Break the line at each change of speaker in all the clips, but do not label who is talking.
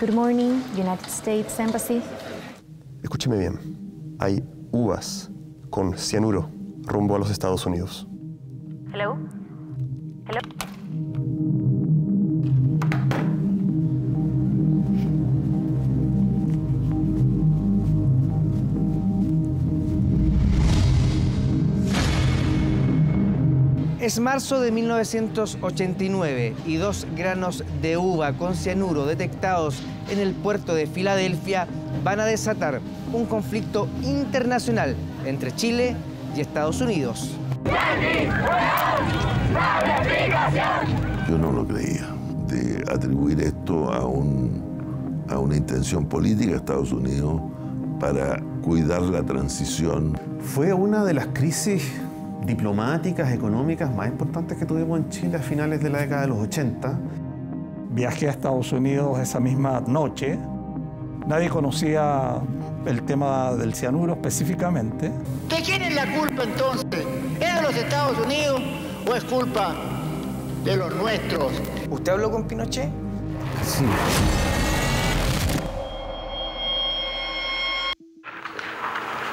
Good morning, United States Embassy.
Escúcheme bien. Hay uvas con cianuro rumbo a los Estados Unidos.
Hello?
Es marzo de 1989 y dos granos de uva con cianuro detectados en el puerto de Filadelfia van a desatar un conflicto internacional entre Chile y Estados Unidos.
Yo no lo creía, de atribuir esto a, un, a una intención política de Estados Unidos para cuidar la transición.
Fue una de las crisis diplomáticas, económicas más importantes que tuvimos en Chile a finales de la década de los 80.
Viajé a Estados Unidos esa misma noche. Nadie conocía el tema del cianuro específicamente.
¿De quién es la culpa entonces? ¿Es de los Estados Unidos o es culpa de los nuestros?
¿Usted habló con Pinochet?
Sí.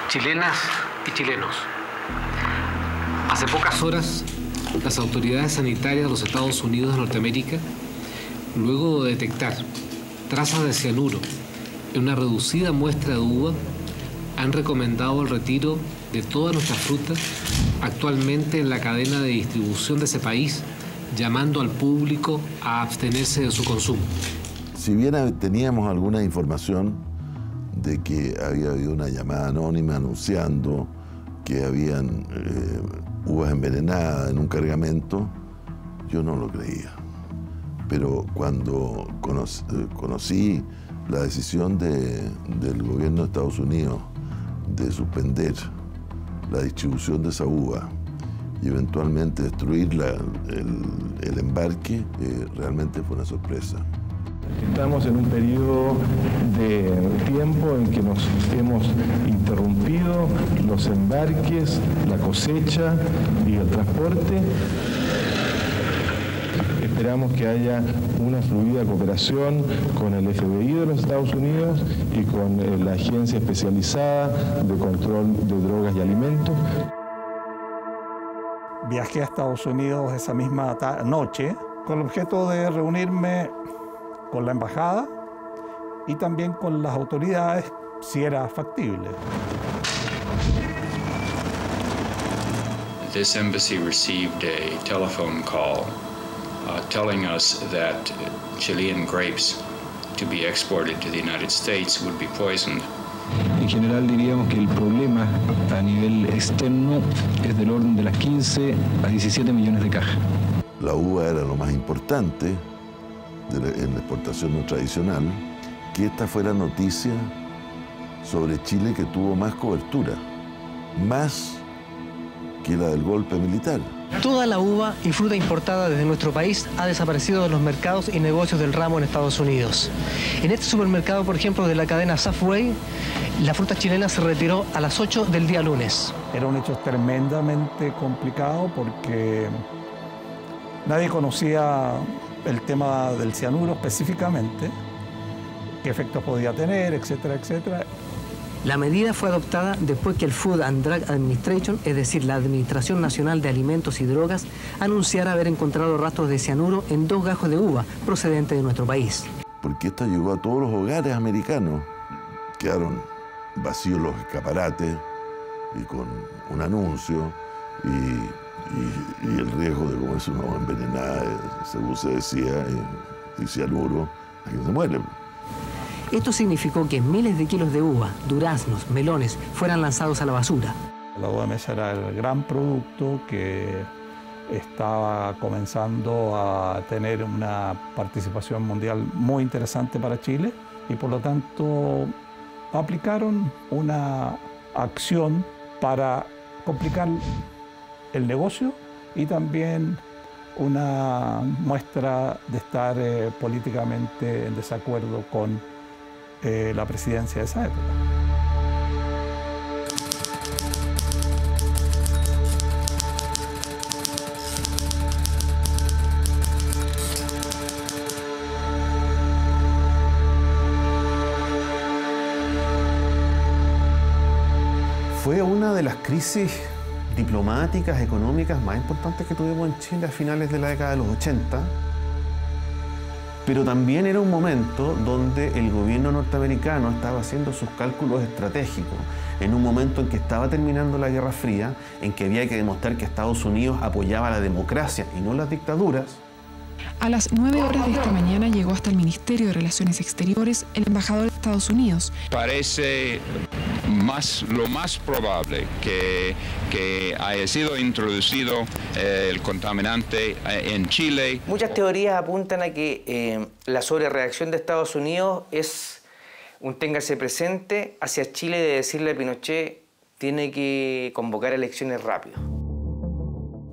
Chilenas y chilenos. Hace pocas horas, las autoridades sanitarias de los Estados Unidos de Norteamérica, luego de detectar trazas de cianuro en una reducida muestra de uva, han recomendado el retiro de todas nuestras frutas actualmente en la cadena de distribución de ese país, llamando al público a abstenerse de su consumo.
Si bien teníamos alguna información de que había habido una llamada anónima anunciando que habían eh, uvas envenenadas en un cargamento, yo no lo creía. Pero cuando conocí, conocí la decisión de- del gobierno de Estados Unidos de suspender la distribución de esa uva y eventualmente destruir el embarque, eh, realmente fue una sorpresa.
Estamos en un periodo de tiempo en que nos hemos interrumpido los embarques, la cosecha y el transporte. Esperamos que haya una fluida cooperación con el FBI de los Estados Unidos y con eh, la Agencia Especializada de Control de Drogas y Alimentos.
Viajé a Estados Unidos esa misma noche con el objeto de reunirme con la embajada y también con las autoridades si era factible.
This embassy received a telephone call uh, telling us that Chilean grapes to be exported to the United States would be poisoned.
En general diríamos que el problema a nivel externo es del orden de las 15 a 17 millones de cajas.
La uva era lo más importante de la- en la exportación no tradicional, que esta fue la noticia sobre Chile que tuvo más cobertura, más que la del golpe militar.
Toda la uva y fruta importada desde nuestro país ha desaparecido de los mercados y negocios del ramo en Estados Unidos. En este supermercado, por ejemplo, de la cadena Safeway, la fruta chilena se retiró a las 8 del día lunes.
Era un hecho tremendamente complicado porque nadie conocía el tema del cianuro específicamente, qué efectos podía tener, etcétera, etcétera.
La medida fue adoptada después que el Food and Drug Administration, es decir, la Administración Nacional de Alimentos y Drogas, anunciara haber encontrado rastros de cianuro en dos gajos de uva procedentes de nuestro país.
porque esta llegó a todos los hogares americanos. Quedaron vacíos los escaparates y con un anuncio y, y- y el riesgo de comerse una uva envenenada, eh, según se decía, y, y cianuro, aquí se muere.
Esto significó que miles de kilos de uva, duraznos, melones fueran lanzados a la basura.
La uva de mesa era el gran producto que estaba comenzando a tener una participación mundial muy interesante para Chile y por lo tanto aplicaron una acción para complicar el negocio y también una muestra de estar eh, políticamente en desacuerdo con eh, la presidencia de esa época.
Fue una de las crisis diplomáticas, económicas más importantes que tuvimos en Chile a finales de la década de los 80 pero también era un momento donde el gobierno norteamericano estaba haciendo sus cálculos estratégicos, en un momento en que estaba terminando la Guerra Fría, en que había que demostrar que Estados Unidos apoyaba la democracia y no las dictaduras.
A las 9 horas de esta mañana llegó hasta el Ministerio de Relaciones Exteriores el embajador de Estados Unidos.
Parece más, lo más probable que, que haya sido introducido eh, el contaminante eh, en Chile.
Muchas teorías apuntan a que eh, la sobrereacción de Estados Unidos es un téngase presente hacia Chile de decirle a Pinochet tiene que convocar elecciones rápido.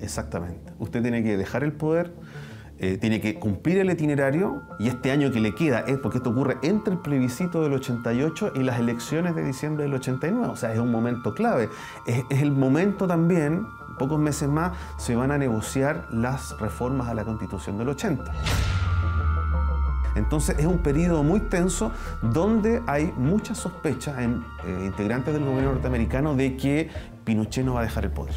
Exactamente. Usted tiene que dejar el poder eh, tiene que cumplir el itinerario y este año que le queda, es porque esto ocurre entre el plebiscito del 88 y las elecciones de diciembre del 89, o sea, es un momento clave. Es, el momento también, pocos meses más, se van a negociar las reformas a la constitución del 80. Entonces es un periodo muy tenso donde hay muchas sospechas en eh, integrantes del gobierno norteamericano de que Pinochet no va a dejar el poder.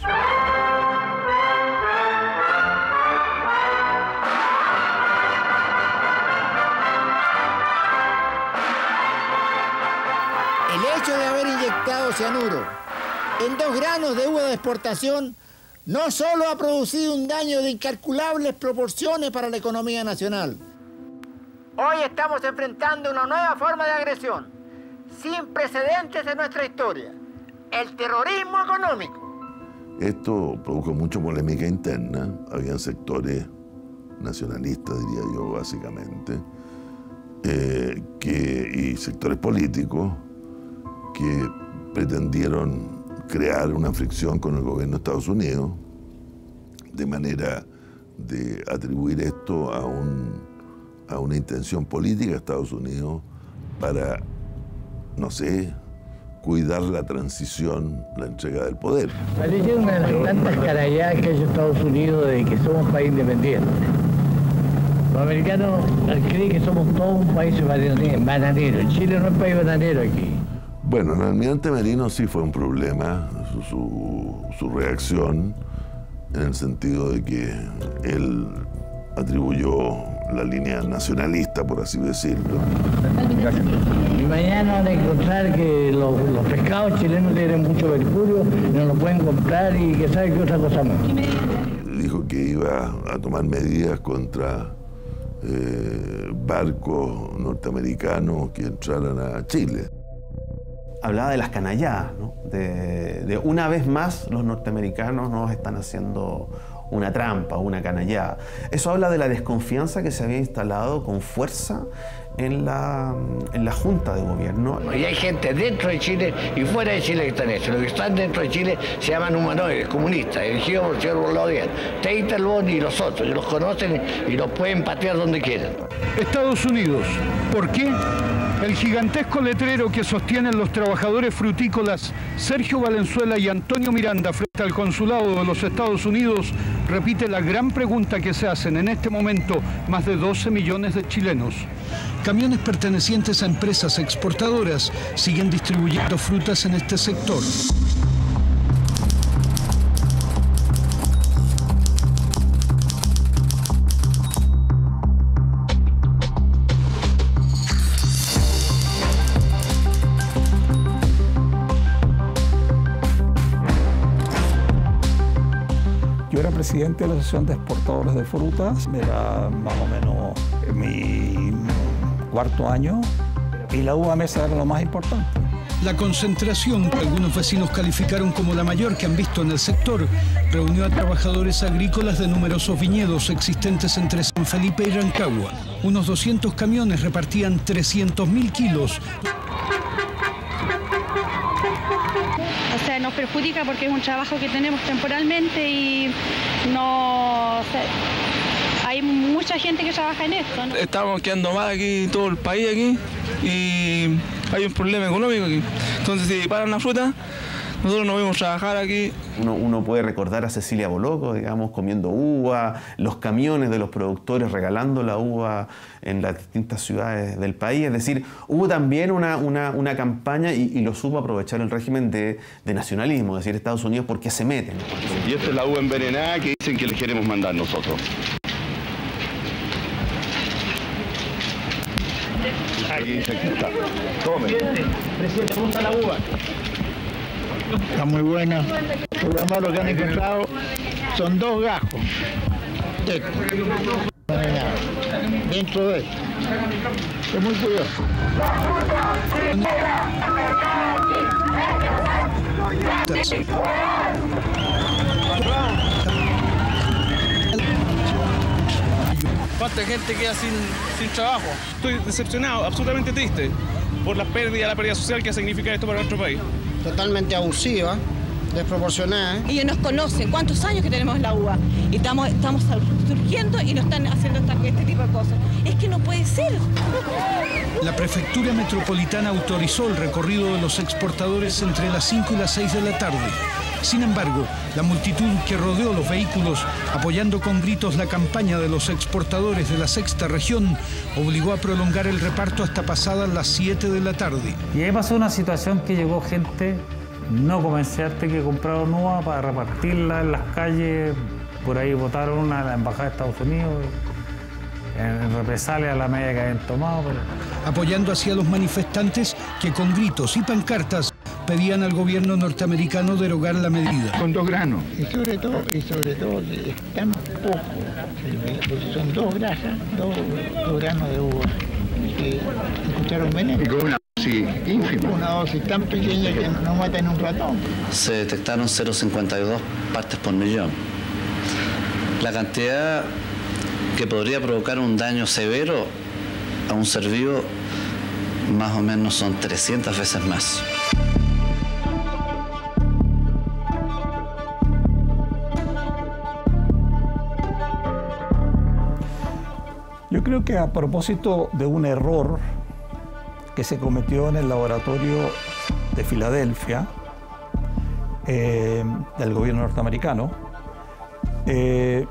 En dos granos de uva de exportación no solo ha producido un daño de incalculables proporciones para la economía nacional. Hoy estamos enfrentando una nueva forma de agresión, sin precedentes en nuestra historia, el terrorismo económico.
Esto produjo mucha polémica interna, habían sectores nacionalistas, diría yo, básicamente, eh, que, y sectores políticos que pretendieron crear una fricción con el gobierno de Estados Unidos de manera de atribuir esto a, un, a una intención política de Estados Unidos para, no sé, cuidar la transición, la entrega del poder.
Parece una de las tantas carayadas que ha hecho Estados Unidos de que somos un país independiente. Los americanos creen que somos todos un país bananero. Chile no es país bananero aquí.
Bueno, el almirante Merino sí fue un problema, su, su, su, reacción, en el sentido de que él atribuyó la línea nacionalista, por así decirlo.
Y mañana van a encontrar que los, los pescados chilenos tienen mucho mercurio, no lo pueden comprar y que sabe que otra cosa más.
Dijo que iba a tomar medidas contra eh, barcos norteamericanos que entraran a Chile
hablaba de las canalladas, ¿no? de, de, una vez más los norteamericanos nos están haciendo una trampa, una canallada. Eso habla de la desconfianza que se había instalado con fuerza en la, en la Junta de Gobierno.
Y hay gente dentro de Chile y fuera de Chile que están hechos. Los que están dentro de Chile se llaman humanoides, comunistas, elegidos por el señor Bolodier. Teitelbon y los otros, y los conocen y los pueden patear donde quieran.
Estados Unidos, ¿por qué? El gigantesco letrero que sostienen los trabajadores frutícolas Sergio Valenzuela y Antonio Miranda frente al consulado de los Estados Unidos repite la gran pregunta que se hacen en este momento más de 12 millones de chilenos. Camiones pertenecientes a empresas exportadoras siguen distribuyendo frutas en este sector.
Presidente de la Asociación de Exportadores de Frutas, era más o menos mi cuarto año y la uva mesa era lo más importante.
La concentración, que algunos vecinos calificaron como la mayor que han visto en el sector, reunió a trabajadores agrícolas de numerosos viñedos existentes entre San Felipe y Rancagua. Unos 200 camiones repartían 300.000 kilos.
O sea, nos perjudica porque es un trabajo que tenemos temporalmente y no... O sea, hay mucha gente que trabaja en esto. ¿no?
Estamos quedando más aquí, todo el país aquí, y hay un problema económico aquí. Entonces, si paran la fruta, Nosotros nos vemos trabajar aquí.
Uno, uno, puede recordar a Cecilia Boloco, digamos, comiendo uva, los camiones de los productores regalando la uva en las distintas ciudades del país. Es decir, hubo también una, una, una campaña y, y, lo supo aprovechar el régimen de, de, nacionalismo, es decir, Estados Unidos, ¿por qué se meten?
Y esta es la uva envenenada que dicen que les queremos mandar nosotros. Aquí dice que está. Tome.
Presidente, ¿cómo está la uva? Está muy buena. Lo lo que han encontrado son dos gajos. Dentro de esto. Es muy curioso.
¿Cuánta gente queda sin, sin trabajo? Estoy decepcionado, absolutamente triste por la pérdida, la pérdida social que significa esto para nuestro país.
Totalmente abusiva, desproporcionada.
Ellos nos conocen, cuántos años que tenemos la UA y estamos, estamos surgiendo y nos están haciendo esta, este tipo de cosas. Es que no puede ser.
La prefectura metropolitana autorizó el recorrido de los exportadores entre las 5 y las 6 de la tarde. Sin embargo, la multitud que rodeó los vehículos, apoyando con gritos la campaña de los exportadores de la sexta región, obligó a prolongar el reparto hasta pasadas las 7 de la tarde.
Y ahí pasó una situación que llegó gente no comerciante que compraron uva para repartirla en las calles. Por ahí votaron una a la Embajada de Estados Unidos en represalia a la medida que habían tomado. Pero...
Apoyando hacia los manifestantes que con gritos y pancartas pedían al gobierno norteamericano derogar la medida.
Con dos granos. Y sobre todo, y sobre todo es tan poco, porque son dos grasas, dos, dos granos de uva, que escucharon veneno.
Y con una dosis ínfima.
Una dosis tan pequeña que no mata en un ratón.
Se detectaron 0,52 partes por millón. La cantidad que podría provocar un daño severo a un ser vivo más o menos son 300 veces más.
Creo que a propósito de un error que se cometió en el laboratorio de Filadelfia eh, del gobierno norteamericano, eh,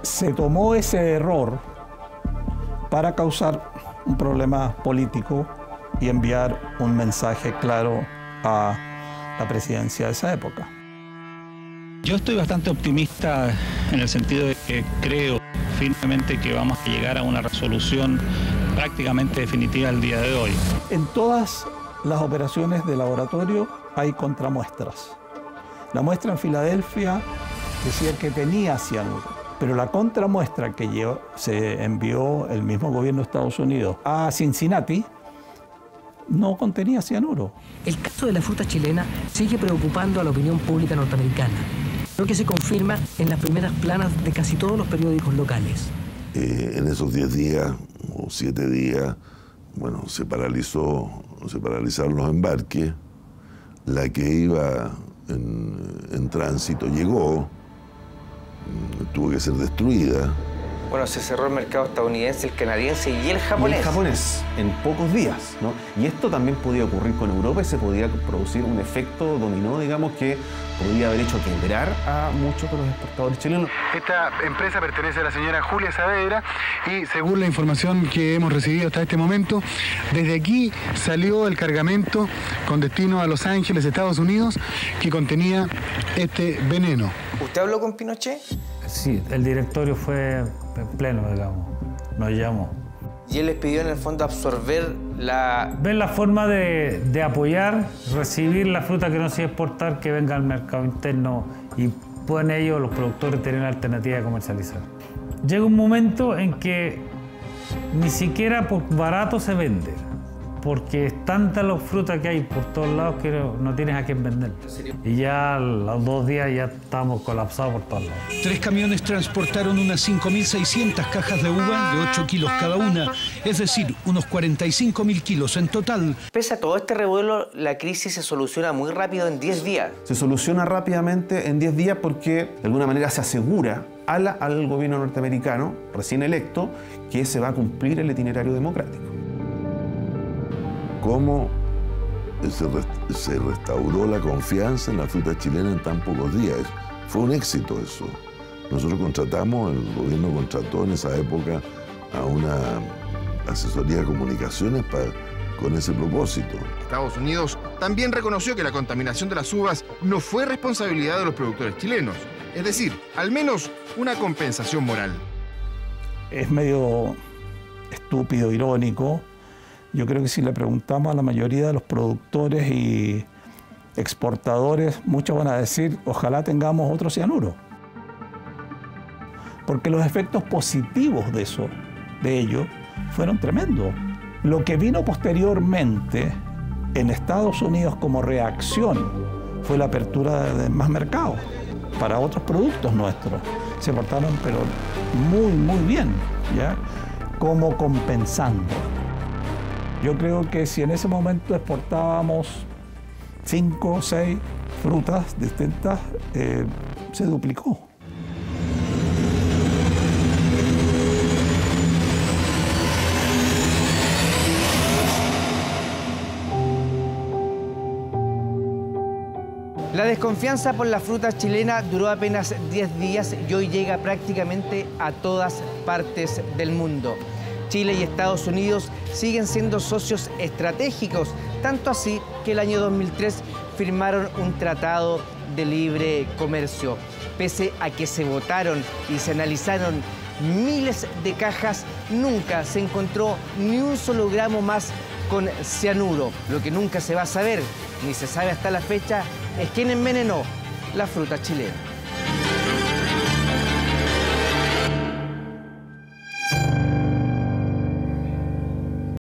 se tomó ese error para causar un problema político y enviar un mensaje claro a la presidencia de esa época.
Yo estoy bastante optimista en el sentido de que creo firmemente que vamos a llegar a una resolución prácticamente definitiva el día de hoy.
En todas las operaciones de laboratorio hay contramuestras. La muestra en Filadelfia decía que tenía cianuro. Pero la contramuestra que llevó, se envió el mismo gobierno de Estados Unidos a Cincinnati no contenía cianuro.
El caso de la fruta chilena sigue preocupando a la opinión pública norteamericana, lo que se confirma en las primeras planas de casi todos los periódicos locales.
Eh, en esos 10 días o 7 días, bueno, se paralizó, se paralizaron los embarques. La que iba en, en tránsito llegó, tuvo que ser destruida.
Bueno, se cerró el mercado estadounidense, el canadiense y el japonés.
Y el japonés, en pocos días, ¿no? Y esto también podía ocurrir con Europa y se podía producir un efecto dominó, digamos, que podría haber hecho quebrar a muchos de los exportadores chilenos.
Esta empresa pertenece a la señora Julia Saavedra y según la información que hemos recibido hasta este momento, desde aquí salió el cargamento con destino a Los Ángeles, Estados Unidos, que contenía este veneno.
¿Usted habló con Pinochet?
Sí, el directorio fue en pleno, digamos. Nos llamó.
Y él les pidió en el fondo absorber la...
Ver la forma de, de apoyar, recibir la fruta que no se exportar, que venga al mercado interno y puedan ellos, los productores, tener una alternativa de comercializar. Llega un momento en que ni siquiera por barato se vende, porque es tanta la fruta que hay por todos lados que no tienes a quién vender. Y ya a los dos días ya estamos colapsados por todos lados.
Tres camiones transportaron unas 5.600 cajas de uva de 8 kilos cada una, es decir, unos 45.000 kilos en total.
Pese a todo este revuelo, la crisis se soluciona muy rápido en 10 días.
Se soluciona rápidamente en 10 días porque de alguna manera se asegura al, al gobierno norteamericano recién electo que se va a cumplir el itinerario democrático
cómo se, se restauró la confianza en la fruta chilena en tan pocos días. Fue un éxito eso. Nosotros contratamos, el gobierno contrató en esa época a una asesoría de comunicaciones para, con ese propósito.
Estados Unidos también reconoció que la contaminación de las uvas no fue responsabilidad de los productores chilenos. Es decir, al menos una compensación moral.
Es medio estúpido, irónico. Yo creo que si le preguntamos a la mayoría de los productores y exportadores, muchos van a decir, ojalá tengamos otro cianuro. Porque los efectos positivos de eso, de ello, fueron tremendos. Lo que vino posteriormente en Estados Unidos como reacción fue la apertura de más mercados para otros productos nuestros. Se portaron pero muy, muy bien, ¿ya? Como compensando. Yo creo que si en ese momento exportábamos cinco o seis frutas distintas, eh, se duplicó.
La desconfianza por la fruta chilena duró apenas 10 días y hoy llega prácticamente a todas partes del mundo. Chile y Estados Unidos siguen siendo socios estratégicos, tanto así que el año 2003 firmaron un tratado de libre comercio. Pese a que se votaron y se analizaron miles de cajas, nunca se encontró ni un solo gramo más con cianuro. Lo que nunca se va a saber, ni se sabe hasta la fecha, es quién envenenó la fruta chilena.